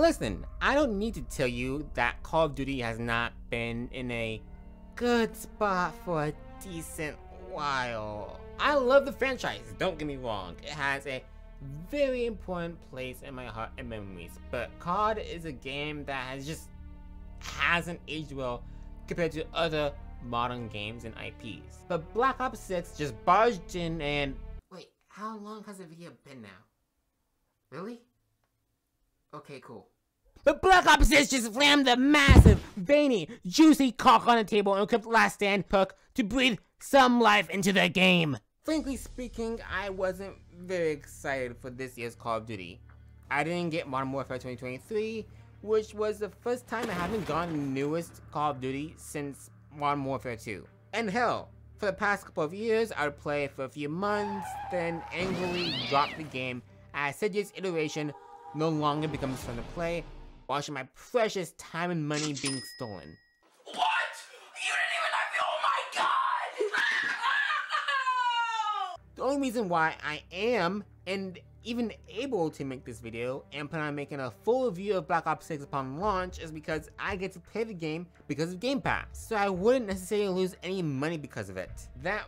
Listen, I don't need to tell you that Call of Duty has not been in a good spot for a decent while. I love the franchise, don't get me wrong. It has a very important place in my heart and memories, but COD is a game that has just hasn't aged well compared to other modern games and IPs. But Black Ops 6 just barged in and... Wait, how long has the video been now? Really? Okay, cool. But Black Ops 6 just slammed the massive, veiny, juicy cock on the table and equipped Last Stand perk to breathe some life into the game. Frankly speaking, I wasn't very excited for this year's Call of Duty. I didn't get Modern Warfare 2023, which was the first time I haven't gotten the newest Call of Duty since Modern Warfare 2. And hell, for the past couple of years, I would play it for a few months, then angrily drop the game as Sidious iteration no longer becomes fun to play, watching my precious time and money being stolen. What? You didn't even let me, oh my god! The only reason why I am, and even able to make this video and plan on making a full review of Black Ops 6 upon launch is because I get to play the game because of Game Pass, so I wouldn't necessarily lose any money because of it. That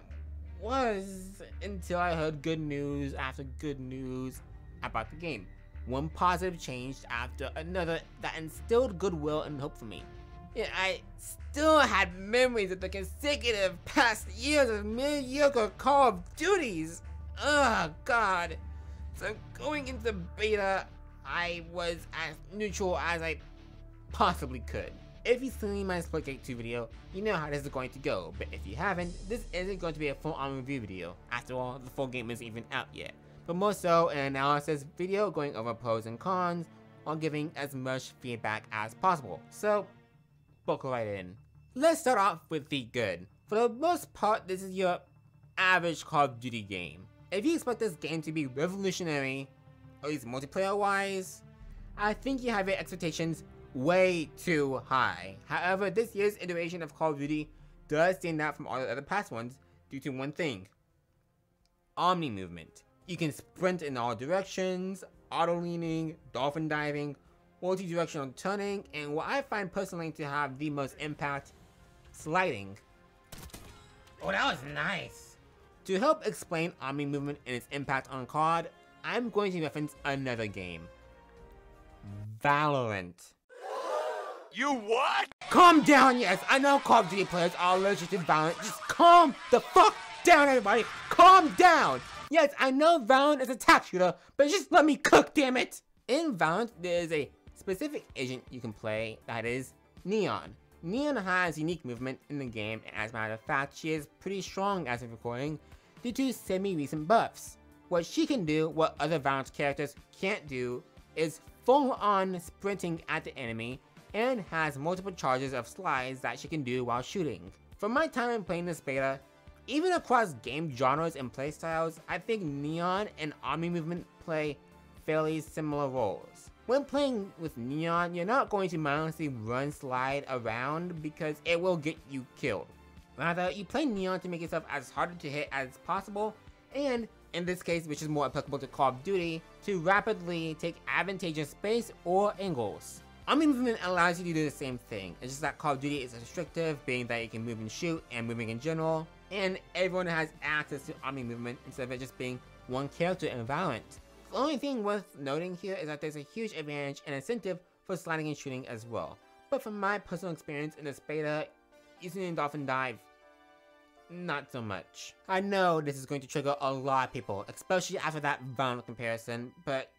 was until I heard good news after good news about the game. One positive changed after another that instilled goodwill and hope for me. I still had memories of the consecutive past years of mediocre Call of Duties. Ugh, God. So going into beta, I was as neutral as I possibly could. If you've seen my Splitgate 2 video, you know how this is going to go, but if you haven't, this isn't going to be a full-on review video. After all, the full game isn't even out yet. But more so, an analysis video going over pros and cons, while giving as much feedback as possible. So, buckle right in. Let's start off with the good. For the most part, this is your average Call of Duty game. If you expect this game to be revolutionary, at least multiplayer wise, I think you have your expectations way too high. However, this year's iteration of Call of Duty does stand out from all the other past ones due to one thing. Omni movement. You can sprint in all directions, auto leaning, dolphin diving, multi-directional turning, and what I find personally to have the most impact, sliding. Oh, that was nice. To help explain Omni movement and its impact on COD, I'm going to reference another game. Valorant. You what? Calm down, yes, I know Call of Duty players are allergic to Valorant. Just calm the fuck down, everybody. Calm down. Yes, I know Valorant is a tap shooter, but just let me cook, damn it. In Valorant, there is a specific agent you can play that is Neon. Neon has unique movement in the game, and as a matter of fact, she is pretty strong as of recording due to semi-recent buffs. What she can do, what other Valorant characters can't do, is full-on sprinting at the enemy, and has multiple charges of slides that she can do while shooting. From my time in playing this beta, even across game genres and playstyles, I think Neon and Omni Movement play fairly similar roles. When playing with Neon, you're not going to mindlessly run slide around because it will get you killed. Rather, you play Neon to make yourself as hard to hit as possible, and in this case, which is more applicable to Call of Duty, to rapidly take advantageous space or angles. Omni movement allows you to do the same thing, it's just that Call of Duty is restrictive, being that you can move and shoot, and moving in general, and everyone has access to Omni movement instead of it just being one character in Valorant. The only thing worth noting here is that there's a huge advantage and incentive for sliding and shooting as well. But from my personal experience in this beta, using Dolphin Dive, not so much. I know this is going to trigger a lot of people, especially after that Valorant comparison, but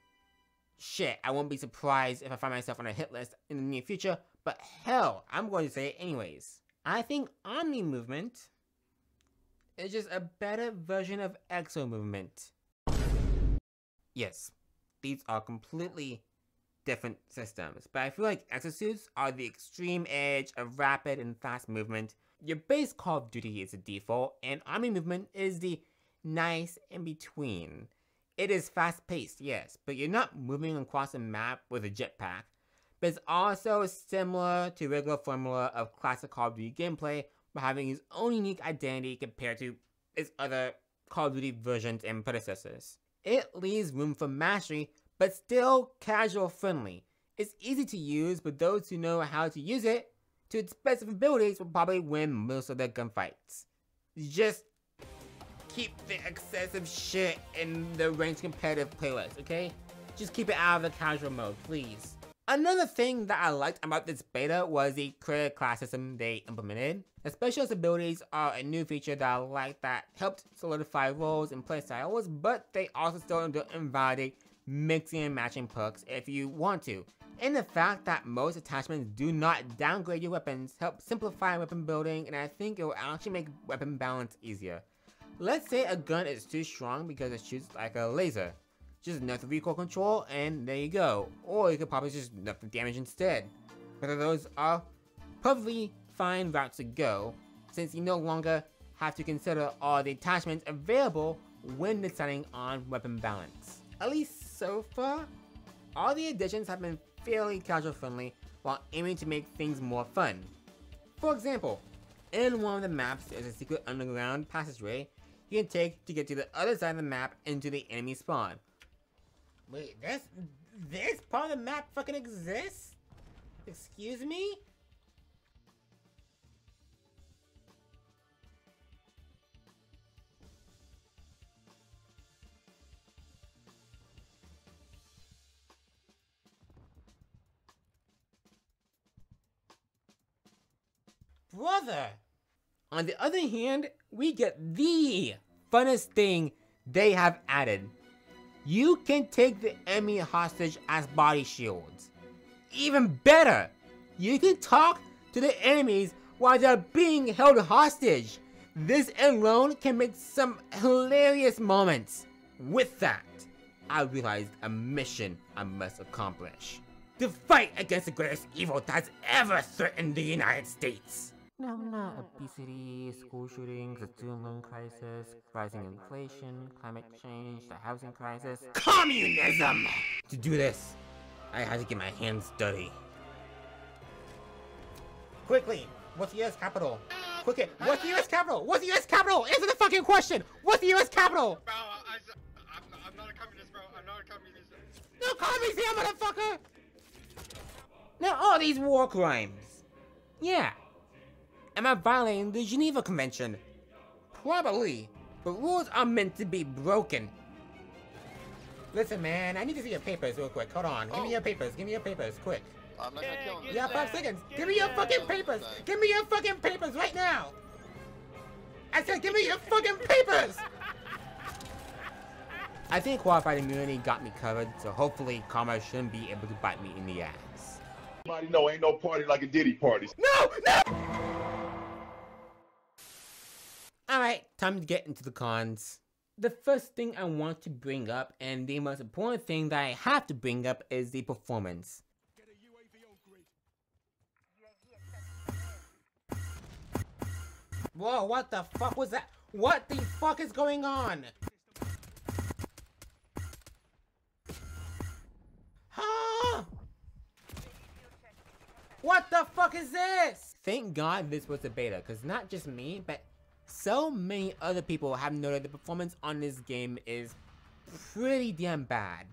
shit, I won't be surprised if I find myself on a hit list in the near future, but hell, I'm going to say it anyways. I think Omni Movement is just a better version of Exo Movement. Yes, these are completely different systems, but I feel like exosuits are the extreme edge of rapid and fast movement. Your base Call of Duty is the default, and Omni Movement is the nice in between. It is fast paced, yes, but you're not moving across a map with a jetpack. But it's also similar to regular formula of classic Call of Duty gameplay by having his own unique identity compared to its other Call of Duty versions and predecessors. It leaves room for mastery, but still casual friendly. It's easy to use, but those who know how to use it to its best of abilities will probably win most of their gunfights. Just keep the excessive shit in the ranked competitive playlist, okay? Just keep it out of the casual mode, please. Another thing that I liked about this beta was the credit class system they implemented. The specialist abilities are a new feature that I like that helped solidify roles and playstyles, but they also still don't invalidate mixing and matching perks if you want to. And the fact that most attachments do not downgrade your weapons helps simplify weapon building and I think it will actually make weapon balance easier. Let's say a gun is too strong because it shoots like a laser. Just the recoil control and there you go. Or you could probably just the damage instead. But those are perfectly fine routes to go since you no longer have to consider all the attachments available when deciding on weapon balance. At least so far, all the additions have been fairly casual friendly while aiming to make things more fun. For example, in one of the maps there's a secret underground passageway you can take to get to the other side of the map into the enemy spawn. Wait, this this part of the map fucking exists? Excuse me? Brother! On the other hand, we get the funnest thing they have added. You can take the enemy hostage as body shields. Even better, you can talk to the enemies while they're being held hostage. This alone can make some hilarious moments. With that, I realized a mission I must accomplish. To fight against the greatest evil that's ever threatened the United States. No, not obesity, school shootings, the student loan crisis, rising inflation, climate change, the housing crisis. COMMUNISM! To do this, I had to get my hands dirty. Quickly, what's the US capital? Quickly, what's the US capital? What's the US capital? Answer the fucking question! What's the US capital? Bro, I, I'm, I'm not a communist, bro. I'm not a communist. No commies here, motherfucker! Now all these war crimes. Yeah, Am I violating the Geneva Convention? Probably, but rules are meant to be broken. Listen, man, I need to see your papers real quick. Hold on. Give Oh. me your papers. Give me your papers, quick. I'm not gonna kill him. You have five seconds. Give me your fucking papers. Give me your fucking papers right now. I said, give me your fucking papers. I think qualified immunity got me covered, so hopefully karma shouldn't be able to bite me in the ass. Nobody know ain't no party like a Diddy party. No, no! Alright, time to get into the cons. The first thing I want to bring up, and the most important thing that I have to bring up, is the performance. Whoa, what the fuck was that? What the fuck is going on? Huh? What the fuck is this? Thank God this was a beta, because not just me, but so many other people have noted the performance on this game is pretty damn bad.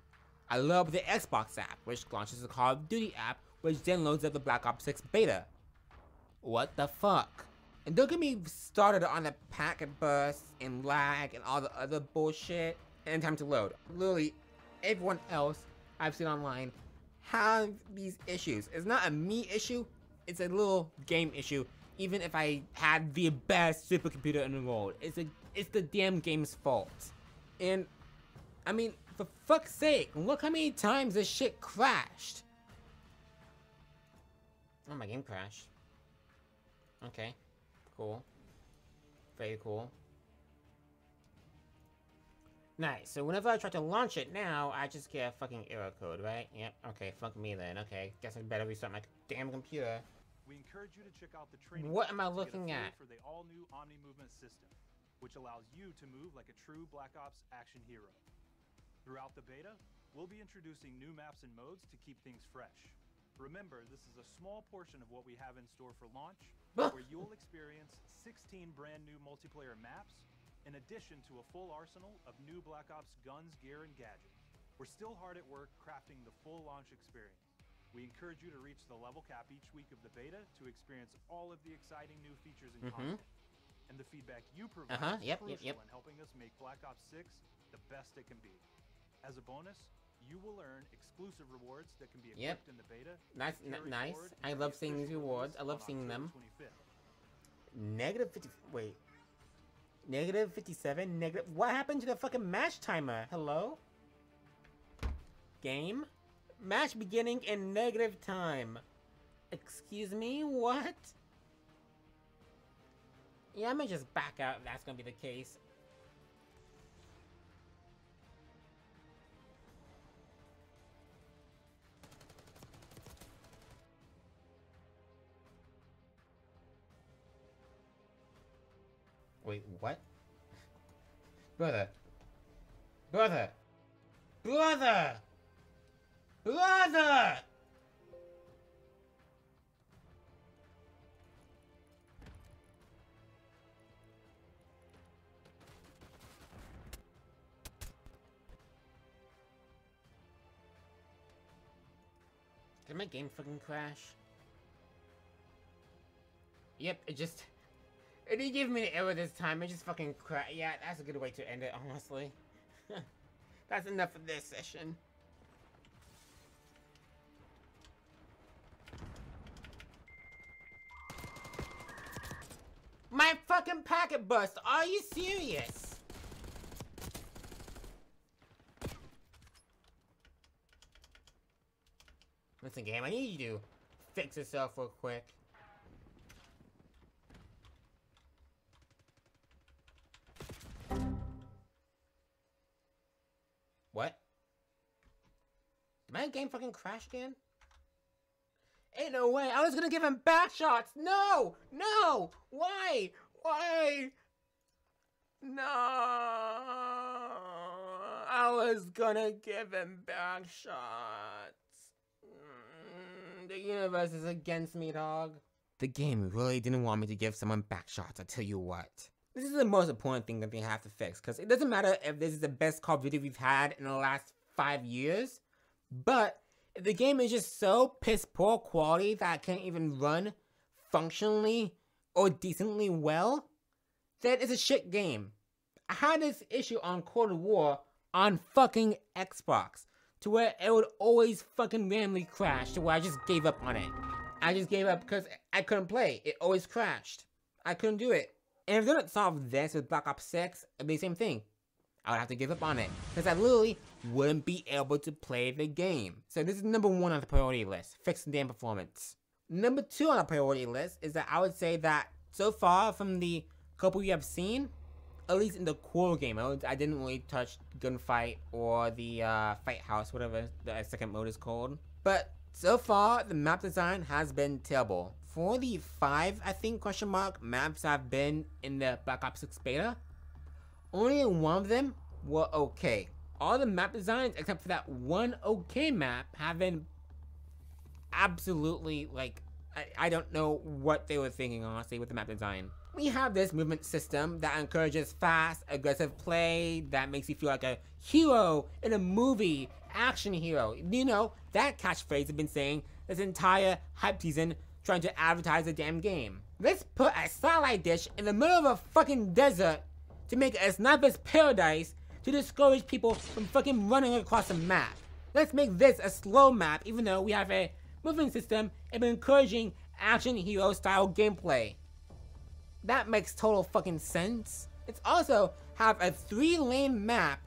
I love the Xbox app, which launches the Call of Duty app, which then loads up the Black Ops 6 beta. What the fuck? And don't get me started on the packet bursts and lag and all the other bullshit and time to load. Literally, everyone else I've seen online have these issues. It's not a me issue, it's a little game issue. Even if I had the best supercomputer in the world, it's a it's the damn game's fault. And I mean, for fuck's sake, look how many times this shit crashed. Oh, my game crashed. Okay, cool. Very cool. Nice. So whenever I try to launch it now, I just get a fucking error code, right? Yep. Okay. Fuck me then. Okay. Guess I better restart my damn computer. We encourage you to check out the training. What am I course to get a looking at? For the all-new Omni Movement system, which allows you to move like a true Black Ops action hero. Throughout the beta, we'll be introducing new maps and modes to keep things fresh. Remember, this is a small portion of what we have in store for launch, where you'll experience 16 brand new multiplayer maps, in addition to a full arsenal of new Black Ops guns, gear, and gadgets. We're still hard at work crafting the full launch experience. We encourage you to reach the level cap each week of the beta to experience all of the exciting new features and Mhm. content. And the feedback you provide Uh-huh, is yep, yep, crucial yep. in helping us make Black Ops 6 the best it can be. As a bonus, you will earn exclusive rewards that can be Yep. equipped in the beta. Nice, nice. I love seeing these rewards. I love seeing them. 25th. Negative 50. Wait. Negative 57. Negative. What happened to the fucking match timer? Hello? Game? Match beginning in negative time. Excuse me? What? Yeah, I may just back out if that's gonna be the case. Wait, what? Brother. Brother. Brother! Brother! Did my game fucking crash? Yep, it just... It didn't give me an error this time, it just fucking crashed. Yeah, that's a good way to end it, honestly. that's enough of this session. Packet burst, are you serious? Listen, game, I need you to fix yourself real quick. What? Did my game fucking crash again? Ain't no way. I was gonna give him back shots. No! No! Why? Why? No! I was gonna give him back shots. Mm, the universe is against me, dog. The game really didn't want me to give someone back shots, I tell you what. This is the most important thing that they have to fix, because it doesn't matter if this is the best Call of Duty we've had in the last five years, but if the game is just so piss poor quality that it can't even run functionally or decently well, then it's a shit game. I had this issue on Cold of War on fucking Xbox, to where it would always fucking randomly crash, to where I just gave up on it. I just gave up because I couldn't play. It always crashed. I couldn't do it. And if they don't solve this with Black Ops 6, it'd be the same thing. I would have to give up on it. Because I literally wouldn't be able to play the game. So this is number one on the priority list. Fix the damn performance. Number two on the priority list is that I would say that so far from the couple you have seen, at least in the core game mode, I didn't really touch Gunfight or the uh, Fight House, whatever the second mode is called. But so far, the map design has been terrible. For the five, I think, question mark, maps I've been in the Black Ops 6 beta, only one of them were okay. All the map designs, except for that one okay map, have been absolutely, like, I, I don't know what they were thinking, honestly, with the map design. We have this movement system that encourages fast, aggressive play, that makes you feel like a hero in a movie, action hero. You know, that catchphrase I've been saying this entire hype season trying to advertise the damn game. Let's put a satellite dish in the middle of a fucking desert to make a sniper's paradise to discourage people from fucking running across the map. Let's make this a slow map even though we have a movement system and encouraging action hero style gameplay. That makes total fucking sense. It's also have a three lane map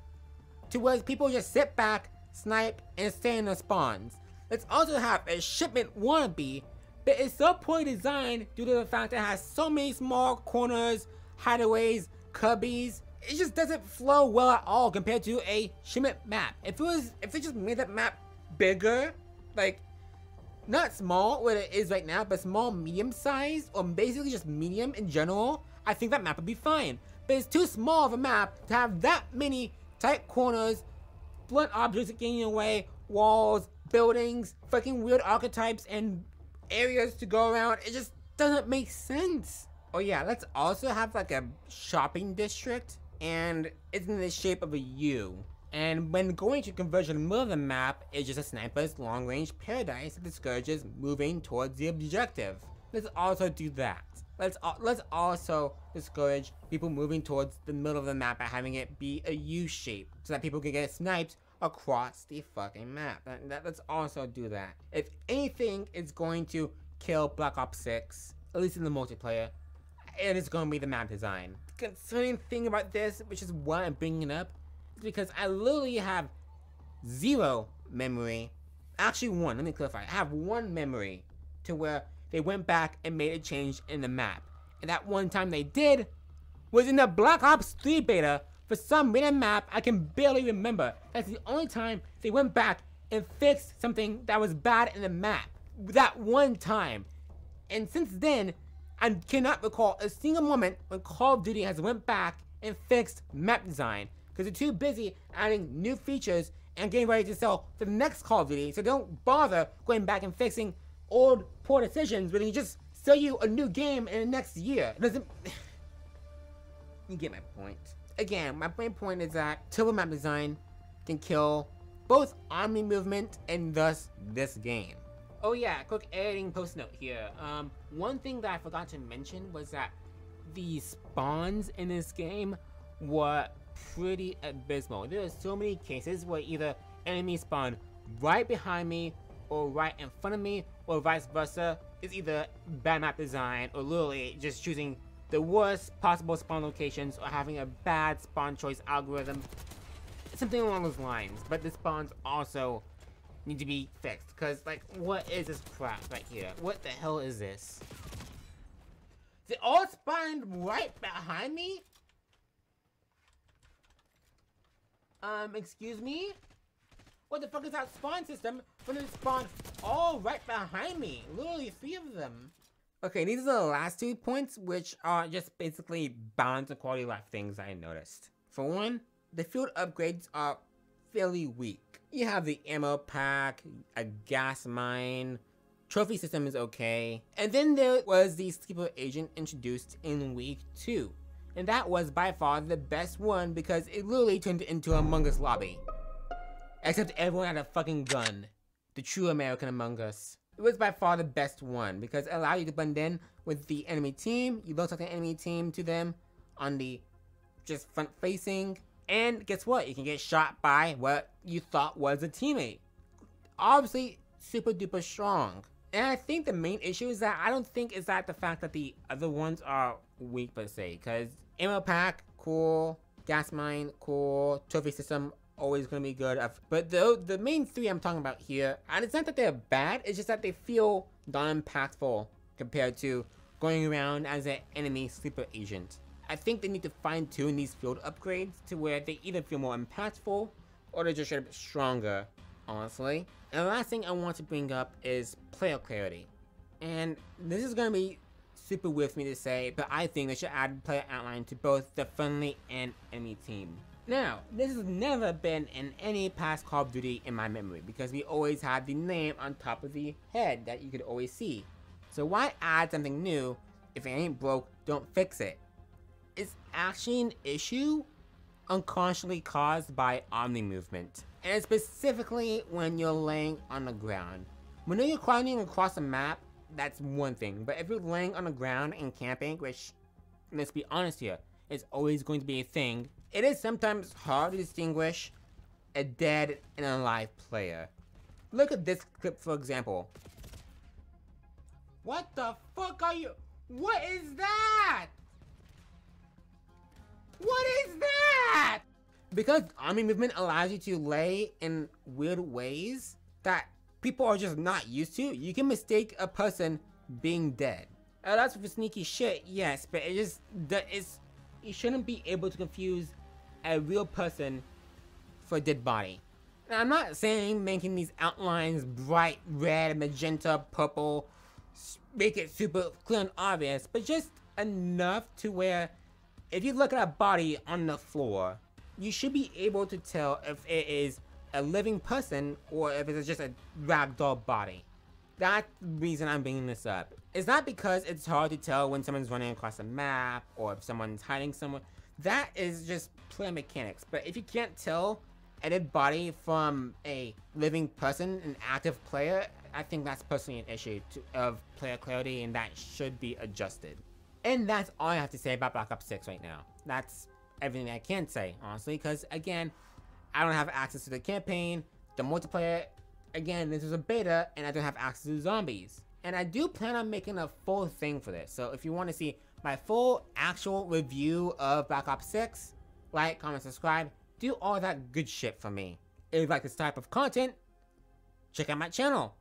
to where people just sit back, snipe, and stay in the spawns. Let's also have a shipment wannabe, but it's so poorly designed due to the fact that it has so many small corners, hideaways, cubbies. It just doesn't flow well at all compared to a shipment map. If it was, if they just made that map bigger, like not small what it is right now, but small, medium size, or basically just medium in general, I think that map would be fine. But it's too small of a map to have that many tight corners, blunt objects getting in your way, walls, buildings, fucking weird archetypes, and areas to go around. It just doesn't make sense. Oh yeah, let's also have like a shopping district, and it's in the shape of a U. And when going to conversion middle of the map, it's just a sniper's long-range paradise that discourages moving towards the objective. Let's also do that. Let's let's also discourage people moving towards the middle of the map by having it be a U shape so that people can get sniped across the fucking map. That, that, let's also do that. If anything is going to kill Black Ops 6, at least in the multiplayer, it is going to be the map design. The Concerning thing about this, which is why I'm bringing it up, because I literally have zero memory. Actually, one. Let me clarify. I have one memory to where they went back and made a change in the map. And that one time they did was in the Black Ops 3 beta for some random map I can barely remember. That's the only time they went back and fixed something that was bad in the map. That one time. And since then, I cannot recall a single moment when Call of Duty has went back and fixed map design. Because they're too busy adding new features and getting ready to sell for the next Call of Duty. So don't bother going back and fixing old poor decisions when they just sell you a new game in the next year. Doesn't... you get my point. Again, my main point is that turbo map design can kill both Omni movement and thus this game. Oh yeah, quick editing post note here. Um, one thing that I forgot to mention was that the spawns in this game were pretty abysmal. There are so many cases where either enemies spawn right behind me or right in front of me or vice versa. It's either bad map design or literally just choosing the worst possible spawn locations or having a bad spawn choice algorithm. Something along those lines. But the spawns also need to be fixed. Because, like, what is this crap right here? What the hell is this? They all spawned right behind me? Um, excuse me? What the fuck is that spawn system when they spawn all right behind me? Literally three of them. Okay, these are the last two points, which are just basically balance and quality life things I noticed. For one, the field upgrades are fairly weak. You have the ammo pack, a gas mine, trophy system is okay, and then there was the sleeper agent introduced in week 2. And that was by far the best one because it literally turned into Among Us lobby. Except everyone had a fucking gun. The true American Among Us. It was by far the best one because it allowed you to blend in with the enemy team. You don't talk the enemy team to them on the just front facing and guess what? You can get shot by what you thought was a teammate. Obviously, super duper strong. And I think the main issue is that I don't think is that the fact that the other ones are weak per se. Because ammo pack, cool. Gas mine, cool. Trophy system, always gonna be good. But the, the main three I'm talking about here, and it's not that they're bad, it's just that they feel non-impactful compared to going around as an enemy sleeper agent. I think they need to fine tune these field upgrades to where they either feel more impactful or they're just a bit stronger, honestly. And the last thing I want to bring up is player clarity. And this is gonna be super weird for me to say, but I think they should add player outline to both the friendly and enemy team. Now, this has never been in any past Call of Duty in my memory because we always had the name on top of the head that you could always see. So why add something new if it ain't broke, don't fix it? it? is actually an issue unconsciously caused by omni movement, and specifically when you're laying on the ground. When you're climbing across a map, that's one thing, but if you're laying on the ground and camping, which, let's be honest here, is always going to be a thing, it is sometimes hard to distinguish a dead and alive player. Look at this clip for example. What the fuck are you- What is that? What is that? Because Omni movement allows you to lay in weird ways that people are just not used to, you can mistake a person being dead. Uh, that's for sneaky shit, yes, but it just, it's, you shouldn't be able to confuse a real person for a dead body. Now, I'm not saying making these outlines bright red, magenta, purple, make it super clear and obvious, but just enough to where if you look at a body on the floor, you should be able to tell if it is a living person or if it's just a ragdoll body. That's the reason I'm bringing this up. It's not because it's hard to tell when someone's running across a map or if someone's hiding somewhere. That is just player mechanics. But if you can't tell edit body from a living person, an active player, I think that's personally an issue to, of player clarity and that should be adjusted. And that's all I have to say about Black Ops 6 right now. That's everything I can say, honestly, because again, I don't have access to the campaign, the multiplayer, again, this is a beta, and I don't have access to zombies. And I do plan on making a full thing for this, so if you want to see my full actual review of Black Ops 6, like, comment, subscribe, do all that good shit for me. If you like this type of content, check out my channel.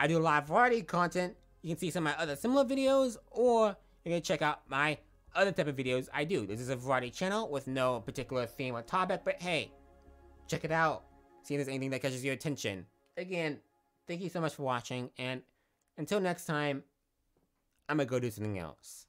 I do live variety content. You can see some of my other similar videos, or you can check out my other type of videos I do. This is a variety channel with no particular theme or topic, but hey, check it out. See if there's anything that catches your attention. Again, thank you so much for watching, and until next time, I'm gonna go do something else.